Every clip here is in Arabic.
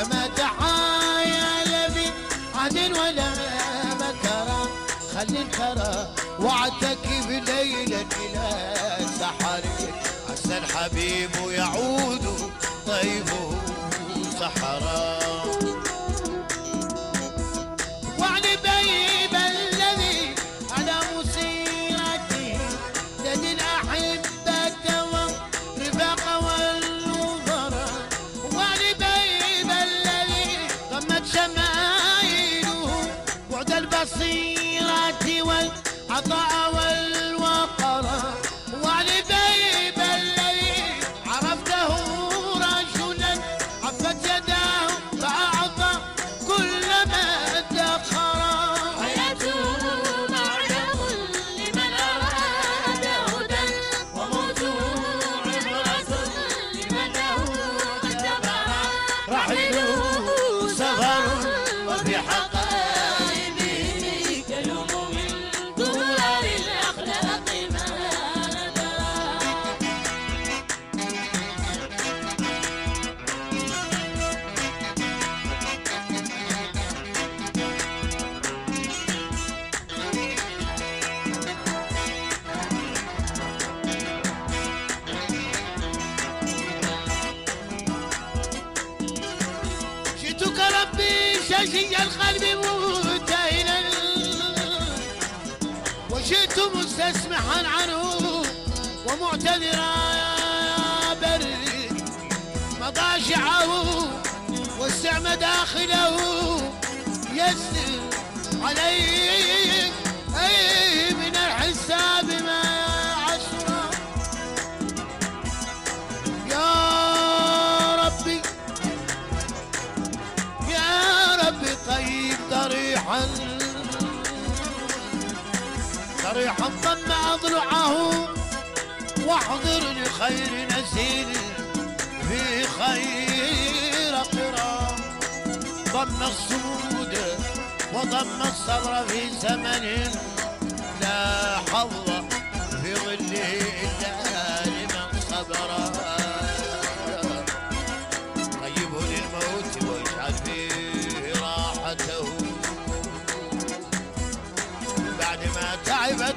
فما تحايل في عهد ولا مكرا خلي الكرى واعتكف ليلا إلى سحر عسى الحبيب يعود طيبه صحراء والعطاء شجي القلب وجئت مستسمحا عنه ومعتذرا برد مضاجعه واستعم داخله يسر عليك ضريحا ضريحا ضم أضلعه واحضر لخير نسير في خير قرى ضم الصمود وضم الصبر في زمن لا حظ في ظله إلا لمن صبر.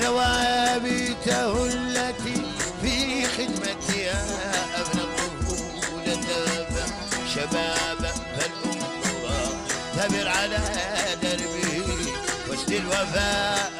ثوابته التي في خدمتها أبنى الطفولة شباب فالأمور ثبر على دربه واسد الوفاء